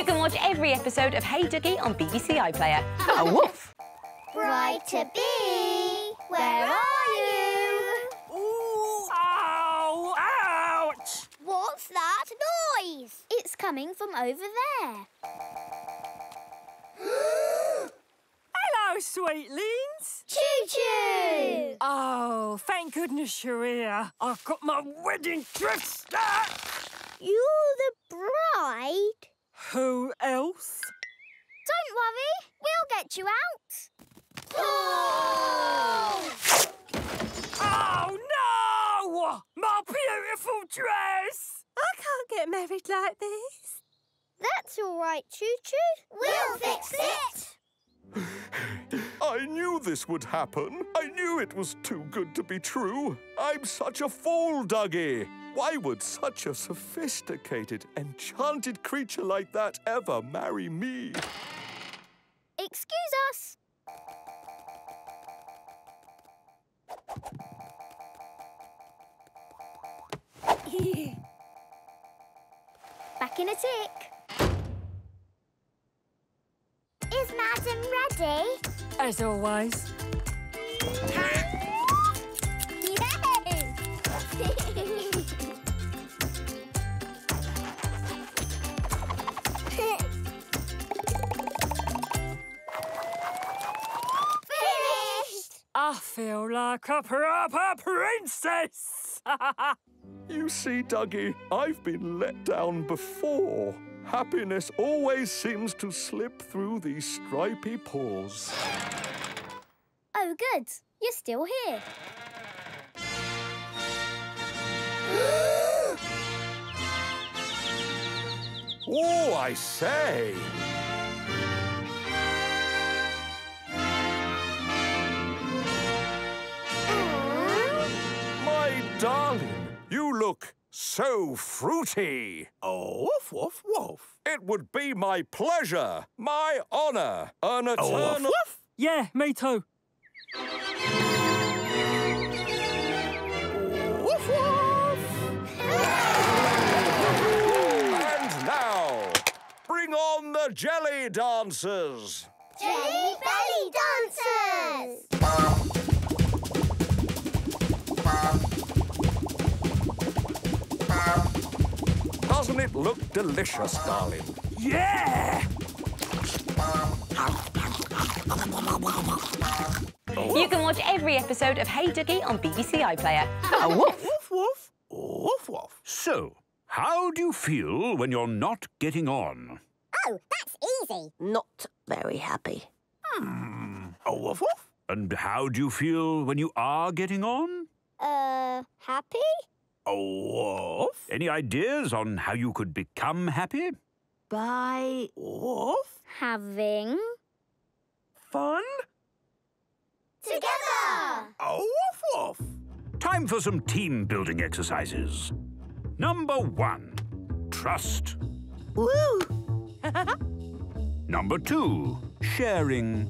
You can watch every episode of Hey Duggee on BBC iPlayer. A woof! Bride to be, where are you? Ooh! Ow! Ouch! What's that noise? It's coming from over there. Hello, sweetlings. Chew Chew! Oh, thank goodness you're here. I've got my wedding dress back. You're the bride? Who else? Don't worry, we'll get you out. Oh! Oh, no! My beautiful dress! I can't get married like this. That's all right, Chew Chew. We'll fix it. I knew this would happen. I knew it was too good to be true. I'm such a fool, Duggee. Why would such a sophisticated, enchanted creature like that ever marry me? Excuse us. Back in a tick. Is Madam ready? As always. I feel like a proper princess. You see, Duggee, I've been let down before. Happiness always seems to slip through these stripy paws. Oh, good. You're still here. Oh, I say! My darling, you look so fruity. Oh, woof, woof, woof. It would be my pleasure, my honour, an eternal... Oh, woof, woof. yeah, me too. Woof, woof. And now, bring on the jelly dancers. Jelly Belly Dancers! Doesn't it look delicious, darling? Yeah! You can watch every episode of Hey Duggee on BBC iPlayer. A woof! Woof, woof. Woof, woof. So, how do you feel when you're not getting on? Oh, that's easy. Not very happy. Oh, woof, woof. And how do you feel when you are getting on? Uh, happy? Oh, woof. Any ideas on how you could become happy? By Woof. Having... Fun. Together! Oh, woof, woof. Time for some team building exercises. Number one, trust. woo! Number two, sharing.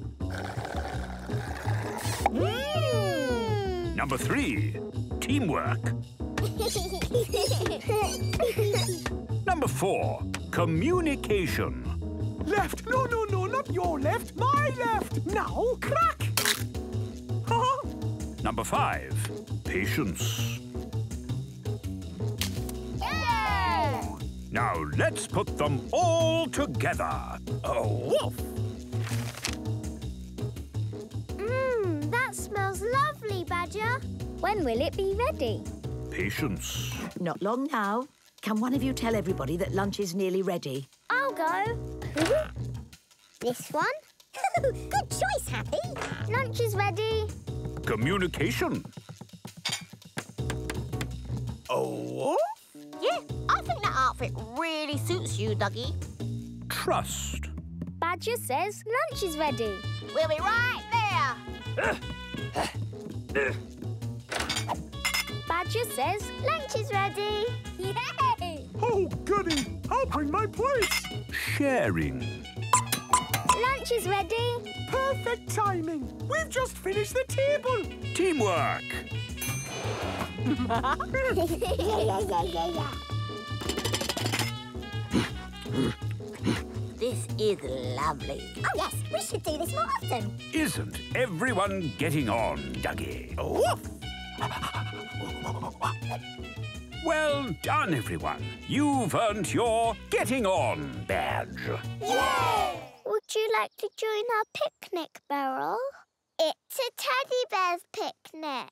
Mm. Number three, teamwork. Number four, communication. Left. No, no, no, not your left. My left. Now, crack. Number five, patience. yeah! Now let's put them all together. Oh, woof. Mmm, that smells lovely, Badger. When will it be ready? Patience. Not long now. Can one of you tell everybody that lunch is nearly ready? I'll go. this one? Good choice, Happy. Lunch is ready. Communication. Oh. Yeah, I think that outfit really suits you, Duggee. Trust. Badger says lunch is ready. We'll be right there. Eh, eh, eh. Badger says lunch is ready. Yay! Oh, goody. I'll bring my plates. Sharing. Lunch is ready. Perfect timing. We've just finished the table. Teamwork. yeah, yeah, yeah, yeah, yeah. This is lovely. Oh, yes, we should do this more often. Isn't everyone getting on, Duggee? Woof! Well done, everyone. You've earned your Getting On badge. Yay! Would you like to join our picnic, Beryl? It's a teddy bear's picnic.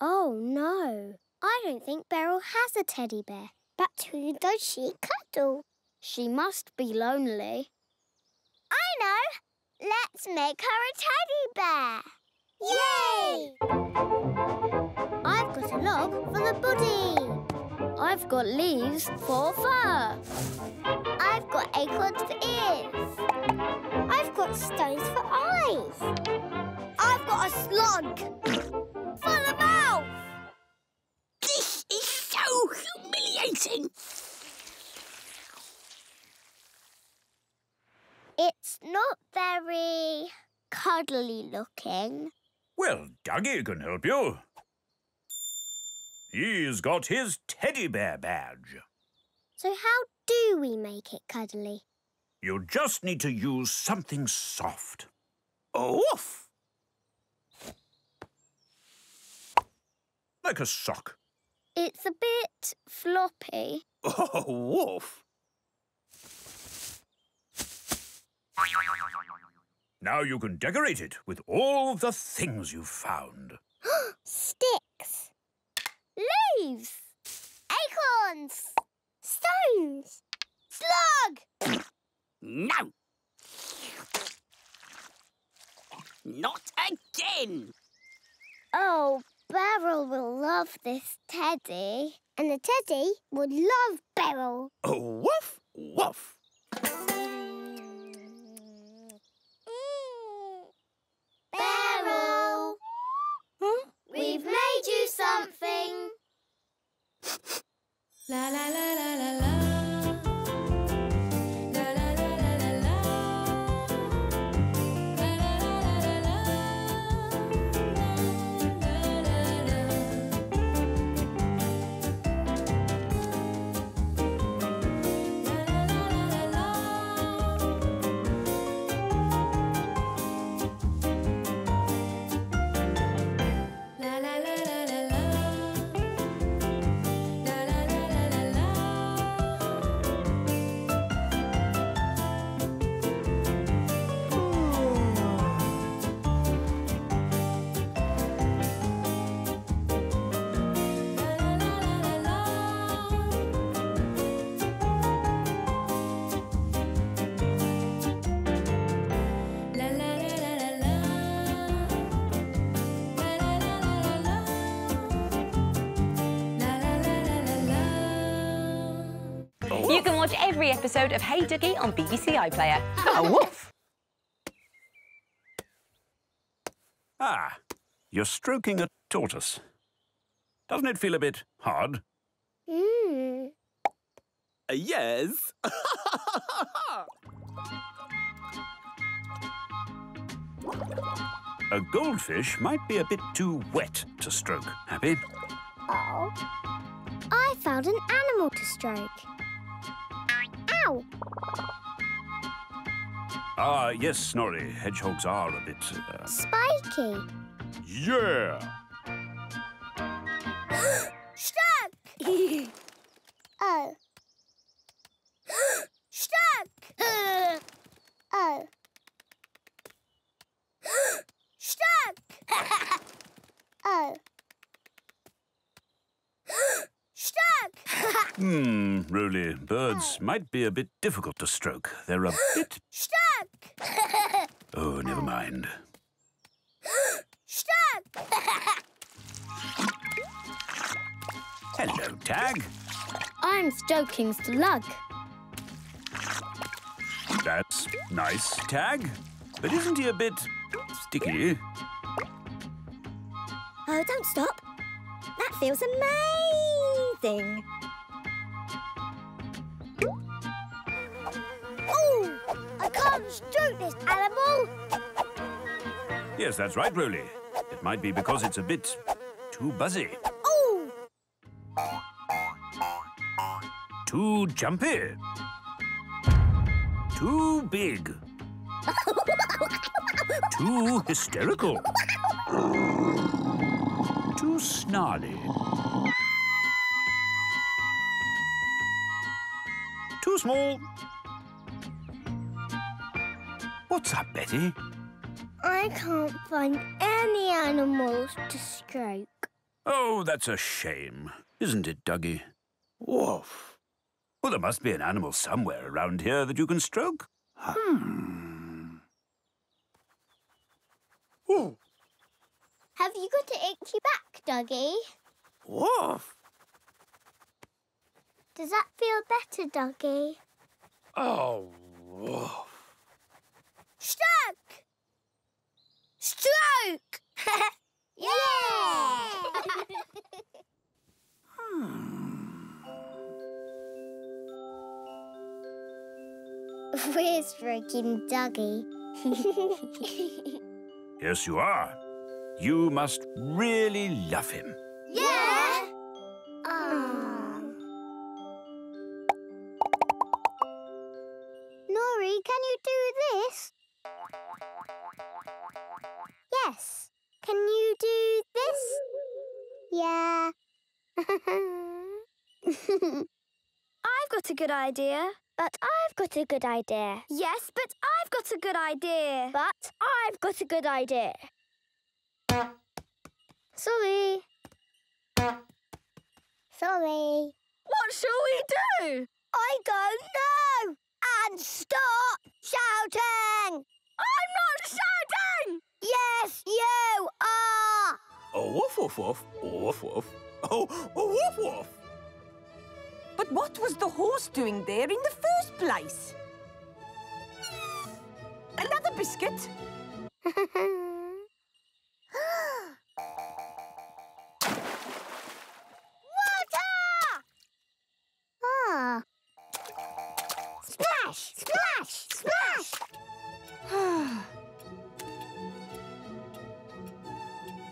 Oh, no. I don't think Beryl has a teddy bear. But who does she cuddle? She must be lonely. I know. Let's make her a teddy bear. Yay! I've got a log for the body. I've got leaves for fur. I've got acorns for ears. I've got stones for eyes. I've got a slug It's not very cuddly looking. Well, Duggee can help you. He's got his teddy bear badge. So how do we make it cuddly? You just need to use something soft. Woof! Like a sock. It's a bit floppy. Oh, woof! Now you can decorate it with all the things you've found. Sticks. Leaves. Acorns. Stones. Slug. No! Not again! Oh, Beryl will love this teddy. And the teddy would love Beryl. Oh, woof! Woof! La la la la watch every episode of Hey Duggee on BBC iPlayer. A woof! Ah, you're stroking a tortoise. Doesn't it feel a bit hard? Hmm. yes. A goldfish might be a bit too wet to stroke, Happy. Oh. I found an animal to stroke. Ow! Ah, yes, Norrie. Hedgehogs are a bit. Uh... Spiky. Yeah! Stuck! oh. Stuck! oh. Stuck! oh. Stuck! Hmm, Roly, birds might be a bit difficult to stroke. They're a bit. Stuck! Oh, never mind. Stuck! Hello, Tag. I'm stroking Slug. That's nice, Tag. But isn't he a bit sticky? Oh, don't stop. That feels amazing. I can't stroke this animal. Yes, that's right, Roly. It might be because it's a bit too buzzy. Oh, Too jumpy. Too big. Too hysterical. Too snarly. Too small. What's up, Betty? I can't find any animals to stroke. Oh, that's a shame, isn't it, Duggee? Woof. Well, there must be an animal somewhere around here that you can stroke. Hmm. Ooh. Have you got an itchy back, Duggee? Woof. Does that feel better, Duggee? Oh, woof. Stroke! Stroke! yeah! We're stroking Duggee. Yes, you are. You must really love him. Idea. But I've got a good idea. Yes, but I've got a good idea. But I've got a good idea. Sorry. Sorry. What shall we do? I don't know. And stop shouting. I'm not shouting. Yes, you are. Oh, woof, woof, woof. Woof, woof. Oh, oh, woof, woof. But what was the horse doing there in the first place? Another biscuit? Water! Ah. Splash! Splash! Splash!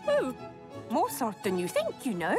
oh, more salt than you think, you know.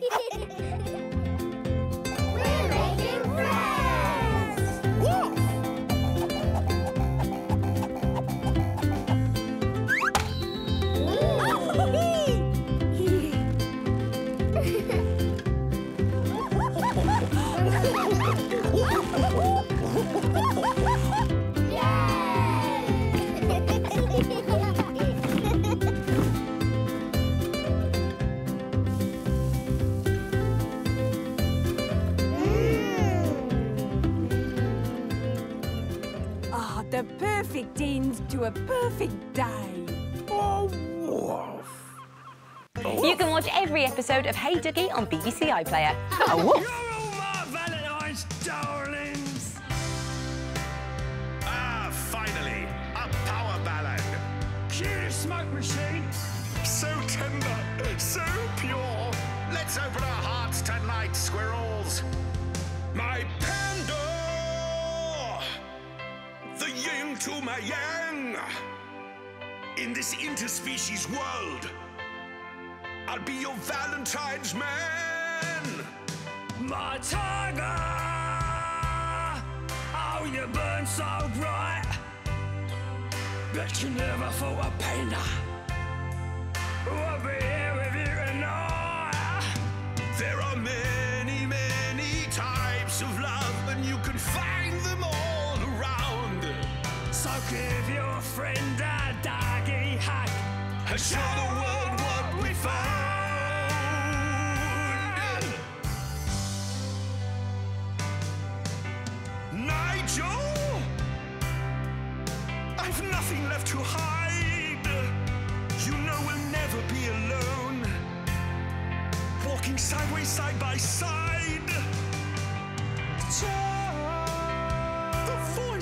Hehehehe the perfect end to a perfect day. Oh, woof. You can watch every episode of Hey Duggee on BBC iPlayer. A wolf. You're all my Valentine's darlings. Ah, finally, a power ballad. Cue the smoke machine. So tender, so pure. Let's open our hearts tonight, squirrels. To my yang. In this interspecies world, I'll be your Valentine's man. My tiger. Oh, you burn so bright. Bet you never fought a panda. I'll be Give your friend a doggy hug. Show the world what we find.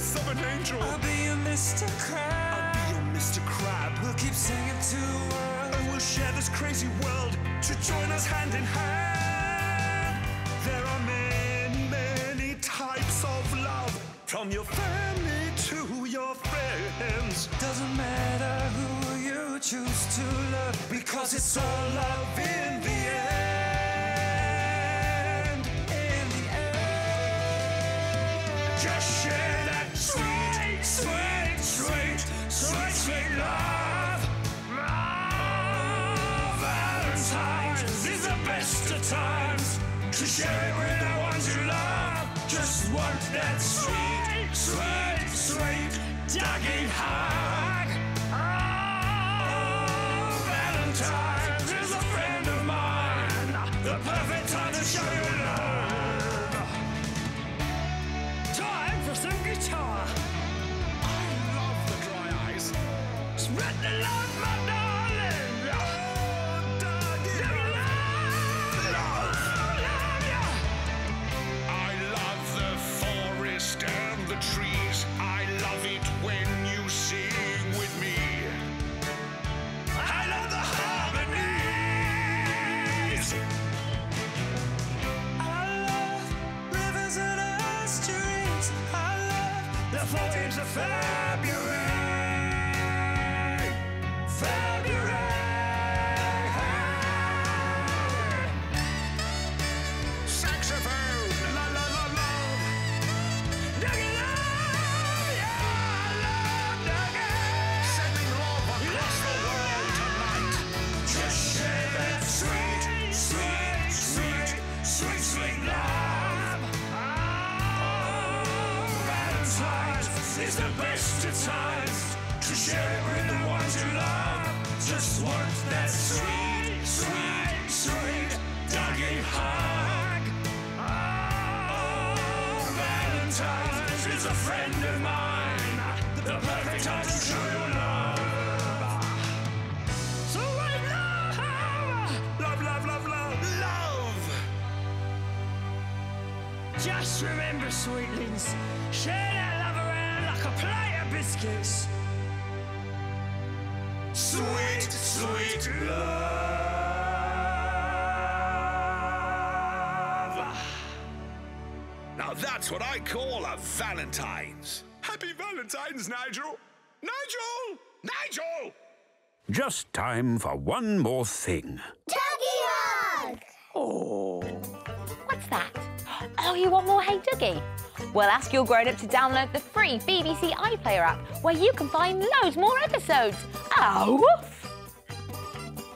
Voice of an angel. I'll be your Mr. Crab. I'll be your Mr. Crab. We'll keep singing to world. And we'll share this crazy world to join us hand in hand. There are many, many types of love. From your family to your friends. Doesn't matter who you choose to love because it's all love in to share it with the ones you love. Just want that sweet, sweet, sweet doggy hug. The 14th Valentine's is the best of times to share it with the ones you love. Just want that sweet, sweet, sweet doggy hug. Oh, Valentine's is a friend of mine. The perfect time to show your love. Sweet love, love, love, love, love, love. Just remember, sweetlings, share that love around like a plate of biscuits. Sweet, sweet love. Now that's what I call a Valentine's. Happy Valentine's, Nigel. Nigel! Nigel! Just time for one more thing. Doggy hug! Oh. What's that? Oh, you want more Hey Duggee? Well, ask your grown-up to download the free BBC iPlayer app, where you can find loads more episodes. Oh!